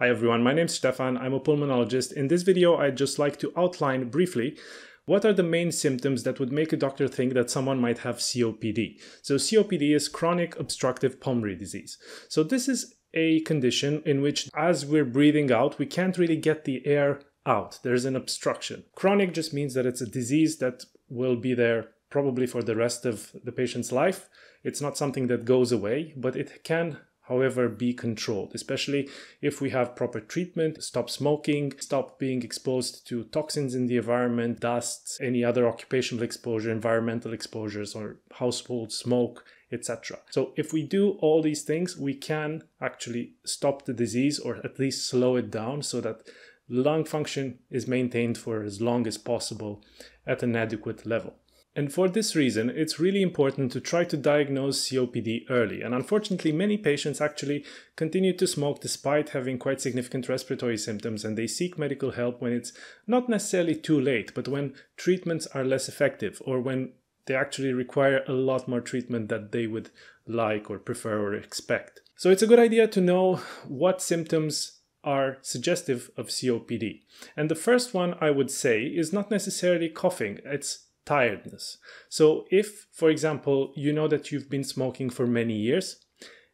Hi everyone, my name is Stefan, I'm a pulmonologist. In this video, I'd just like to outline briefly what are the main symptoms that would make a doctor think that someone might have COPD. So COPD is chronic obstructive pulmonary disease. So this is a condition in which as we're breathing out, we can't really get the air out. There's an obstruction. Chronic just means that it's a disease that will be there probably for the rest of the patient's life. It's not something that goes away, but it can however, be controlled, especially if we have proper treatment, stop smoking, stop being exposed to toxins in the environment, dust, any other occupational exposure, environmental exposures, or household smoke, etc. So, if we do all these things, we can actually stop the disease or at least slow it down so that lung function is maintained for as long as possible at an adequate level. And for this reason, it's really important to try to diagnose COPD early. And unfortunately, many patients actually continue to smoke despite having quite significant respiratory symptoms, and they seek medical help when it's not necessarily too late, but when treatments are less effective or when they actually require a lot more treatment that they would like or prefer or expect. So it's a good idea to know what symptoms are suggestive of COPD. And the first one I would say is not necessarily coughing, it's tiredness. So, if, for example, you know that you've been smoking for many years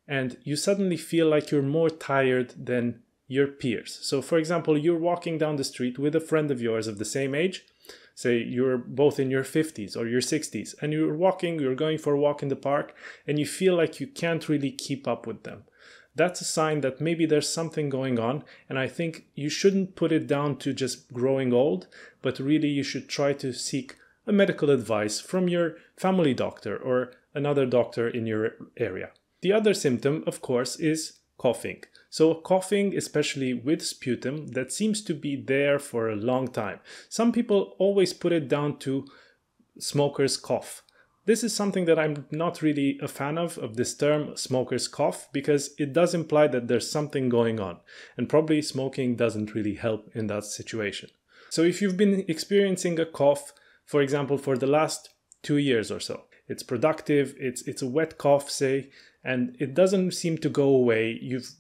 and you suddenly feel like you're more tired than your peers. So, for example, you're walking down the street with a friend of yours of the same age, say you're both in your 50s or your 60s, and you're walking, you're going for a walk in the park, and you feel like you can't really keep up with them. That's a sign that maybe there's something going on, and I think you shouldn't put it down to just growing old, but really you should try to seek a medical advice from your family doctor or another doctor in your area. The other symptom, of course, is coughing. So, coughing, especially with sputum, that seems to be there for a long time. Some people always put it down to smoker's cough. This is something that I'm not really a fan of, of this term smoker's cough, because it does imply that there's something going on. And probably smoking doesn't really help in that situation. So, if you've been experiencing a cough, for example, for the last two years or so. It's productive, it's, it's a wet cough, say, and it doesn't seem to go away. You've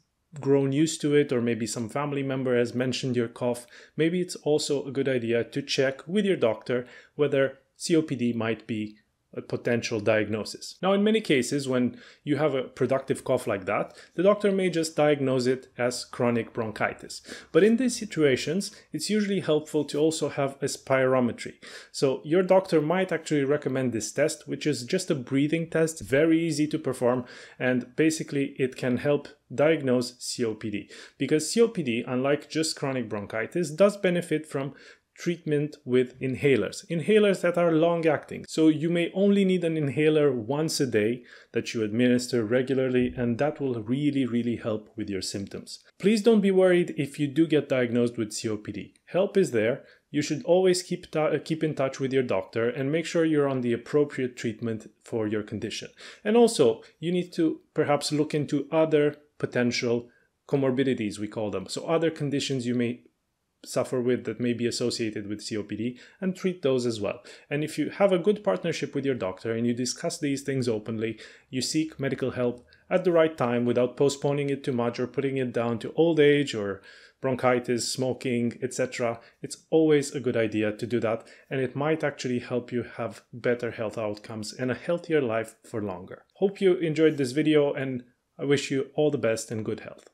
grown used to it, or maybe some family member has mentioned your cough. Maybe it's also a good idea to check with your doctor whether COPD might be a potential diagnosis. Now, in many cases, when you have a productive cough like that, the doctor may just diagnose it as chronic bronchitis. But in these situations, it's usually helpful to also have a spirometry. So, your doctor might actually recommend this test, which is just a breathing test, very easy to perform, and basically it can help diagnose COPD. Because COPD, unlike just chronic bronchitis, does benefit from treatment with inhalers. Inhalers that are long acting. So you may only need an inhaler once a day that you administer regularly, and that will really, really help with your symptoms. Please don't be worried if you do get diagnosed with COPD. Help is there. You should always keep, uh, keep in touch with your doctor and make sure you're on the appropriate treatment for your condition. And also, you need to perhaps look into other potential comorbidities, we call them. So, other conditions you may suffer with that may be associated with COPD and treat those as well. And if you have a good partnership with your doctor and you discuss these things openly, you seek medical help at the right time without postponing it too much or putting it down to old age or bronchitis, smoking, etc. It's always a good idea to do that, and it might actually help you have better health outcomes and a healthier life for longer. Hope you enjoyed this video, and I wish you all the best and good health.